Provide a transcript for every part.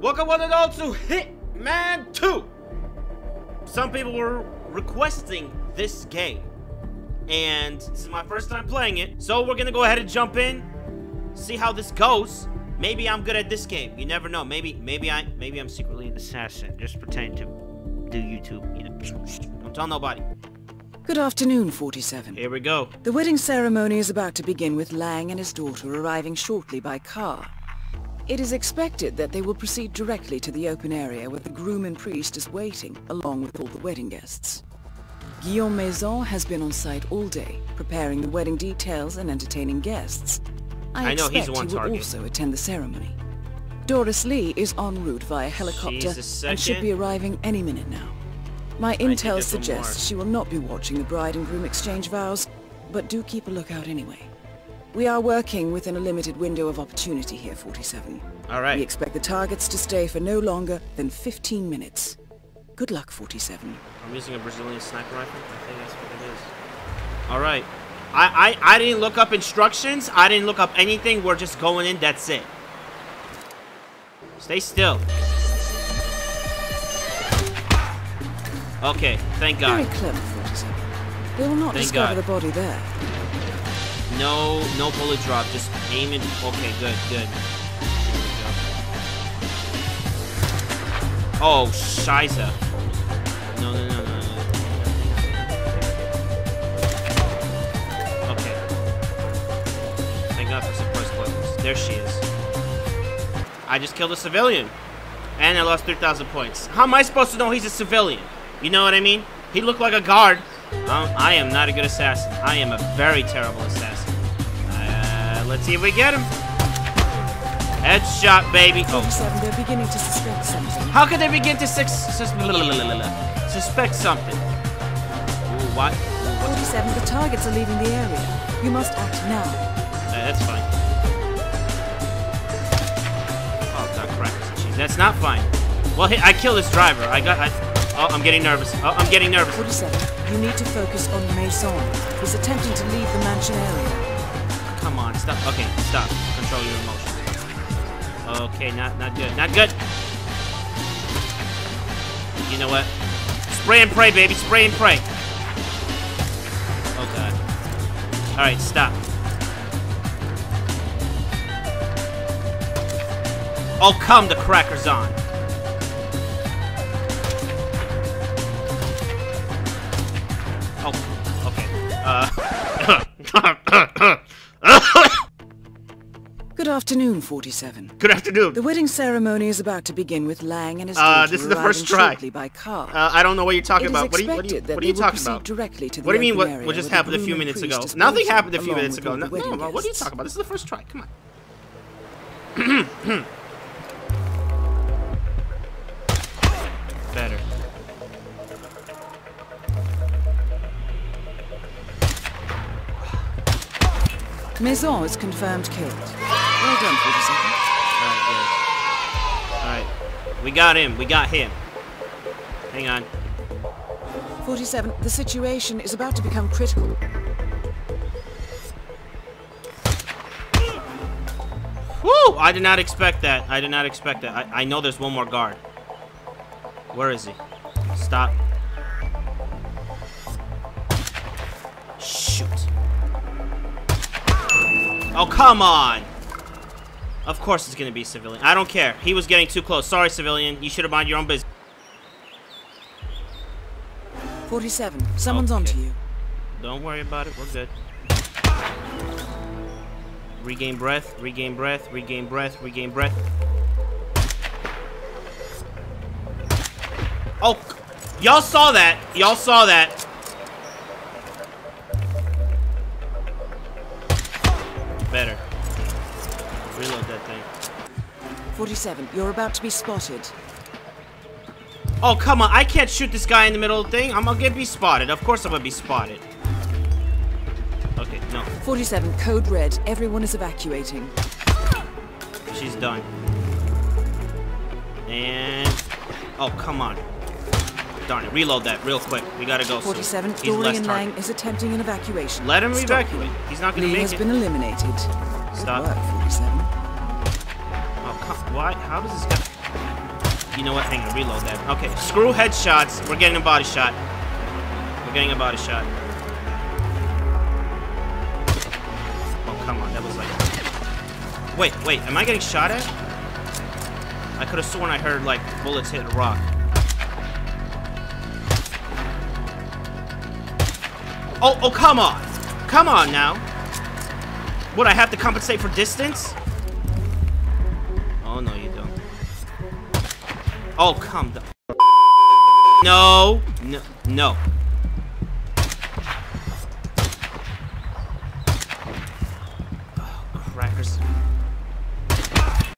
Welcome one and all to Hitman 2! Some people were requesting this game. And this is my first time playing it. So we're gonna go ahead and jump in. See how this goes. Maybe I'm good at this game. You never know. Maybe maybe I maybe I'm secretly an assassin. Just pretending to do YouTube. You know. Don't tell nobody. Good afternoon, 47. Here we go. The wedding ceremony is about to begin with Lang and his daughter arriving shortly by car. It is expected that they will proceed directly to the open area where the groom and priest is waiting, along with all the wedding guests. Guillaume Maison has been on site all day, preparing the wedding details and entertaining guests. I, I know, he's expect the one he will target. also attend the ceremony. Doris Lee is en route via helicopter and should be arriving any minute now. My intel suggests she will not be watching the bride and groom exchange vows, but do keep a lookout anyway. We are working within a limited window of opportunity here, 47. All right. We expect the targets to stay for no longer than 15 minutes. Good luck, 47. I'm using a Brazilian sniper rifle. I think that's what it is. All right. I, I I didn't look up instructions. I didn't look up anything. We're just going in. That's it. Stay still. Okay. Thank God. Very clever, 47. They will not Thank discover God. the body there. No no bullet drop. Just aim it. Okay. Good. Good. Go. Oh, Shiza. No, no, no, no, no. Okay. Thank God for suppressed weapons. There she is. I just killed a civilian. And I lost 3,000 points. How am I supposed to know he's a civilian? You know what I mean? He looked like a guard. Um, I am not a good assassin. I am a very terrible assassin. Let's see if we get him. Headshot, baby. Oh, 47, they're beginning to suspect something. how could they begin to sus sus suspect something? Ooh, what? Ooh, what's 47, the targets are leaving the area. You must act now. That's fine. Oh, God. That's not fine. Well, hey, I killed this driver. I got. I, oh, I'm getting nervous. Oh, I'm getting nervous. 47, you need to focus on Maison. He's attempting to leave the mansion area. Stop. Okay, stop. Control your emotions. Okay, not not good. Not good. You know what? Spray and pray, baby. Spray and pray. Oh God. All right, stop. Oh, come the crackers on. Afternoon, 47. Good afternoon. The wedding ceremony is about to begin with Lang and his Uh, this is the first try. shortly by car. Uh, I don't know what you're talking about. What are you, what are you, what are you talking about? directly to the What do you mean? What, what just happened a few minutes ago? Nothing happened a few minutes ago. No, no, what are you talking about? This is the first try. Come on. Better. Maison is confirmed killed. Well done, 47. Alright, good. Alright. We got him. We got him. Hang on. 47, the situation is about to become critical. Woo! I did not expect that. I did not expect that. I, I know there's one more guard. Where is he? Stop. Shoot. Oh, come on! Of course it's gonna be civilian. I don't care. He was getting too close. Sorry, civilian. You should have mind your own business. 47, someone's Okay. onto you. Don't worry about it. We're good. Regain breath, regain breath, regain breath, regain breath. Oh, y'all saw that. Y'all saw that. Reload that thing. 47, you're about to be spotted. Oh, come on. I can't shoot this guy in the middle of the thing. I'm gonna get be spotted. Of course I'm gonna be spotted. Okay, no. 47, code red. Everyone is evacuating. She's done. And... Oh, come on. Darn it. Reload that real quick. We gotta go. soon. 47, He's Dorian Lang target. is attempting an evacuation. Let him Stop evacuate. He's not gonna Lee make has it. been eliminated. Good Stop. work, 47. Why? How does this guy... you know what? Hang on, reload that. Okay, screw headshots. We're getting a body shot. We're getting a body shot. Oh, come on. That was like... Wait, wait. Am I getting shot at? I could have sworn I heard, like, bullets hit a rock. Oh, oh, come on. Come on now. What, I have to compensate for distance? Oh, no, you don't. Oh, come the... No. No. No. Oh, crackers.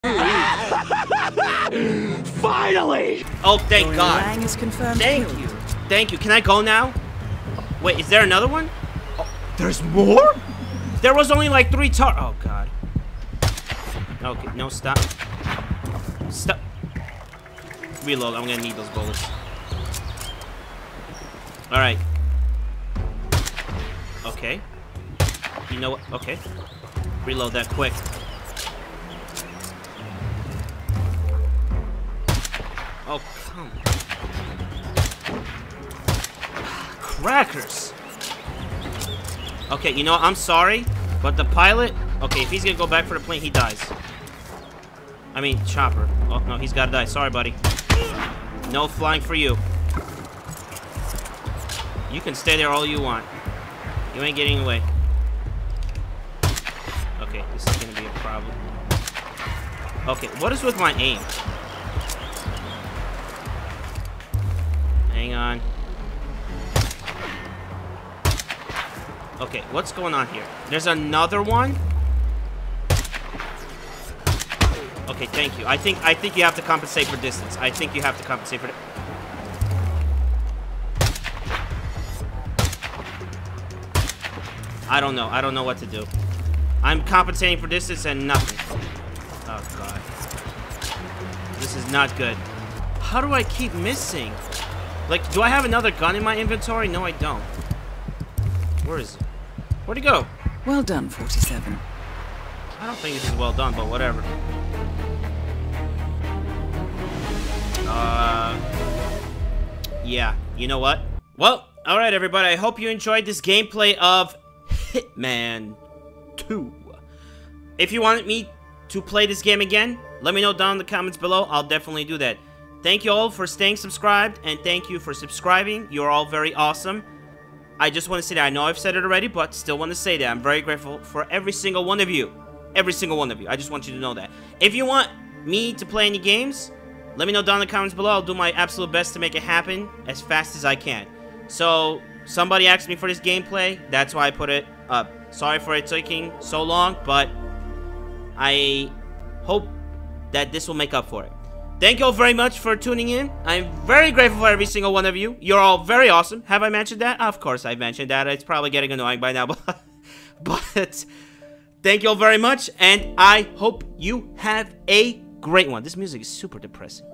Finally! Oh, thank Lawyer God. Lang is confirmed Thank killed. you. Thank you. Can I go now? Wait, is there another one? Oh, there's more? There was only like three tar- Oh, God. Okay, no, stop. Stop. Reload. I'm gonna need those bullets. Alright. Okay. You know what? Okay. Reload that quick. Oh, come Crackers! Okay, you know what? I'm sorry, but the pilot... Okay, if he's gonna go back for the plane, he dies. I mean, Chopper. Oh, no, he's gotta die. Sorry, buddy. No flying for you. You can stay there all you want. You ain't getting away. Okay, this is gonna be a problem. Okay, what is with my aim? Hang on. Okay, what's going on here? There's another one? Okay, thank you. I think I think you have to compensate for distance. I think you have to compensate for I don't know. I don't know what to do. I'm compensating for distance and nothing. Oh god. This is not good. How do I keep missing? Like, do I have another gun in my inventory? No, I don't. Where is it? Where'd he go? Well done, 47. I don't think this is well done, but whatever. Yeah, you know what? Well, alright everybody, I hope you enjoyed this gameplay of Hitman 2. If you wanted me to play this game again, let me know down in the comments below. I'll definitely do that. Thank you all for staying subscribed, and thank you for subscribing. You're all very awesome. I just want to say that I know I've said it already, but still want to say that I'm very grateful for every single one of you. Every single one of you. I just want you to know that. If you want me to play any games, let me know down in the comments below. I'll do my absolute best to make it happen as fast as I can. So, somebody asked me for this gameplay. That's why I put it up. Sorry for it taking so long, but I hope that this will make up for it. Thank you all very much for tuning in. I'm very grateful for every single one of you. You're all very awesome. Have I mentioned that? Of course I've mentioned that. It's probably getting annoying by now, but, but thank you all very much, and I hope you have a great one. This music is super depressing.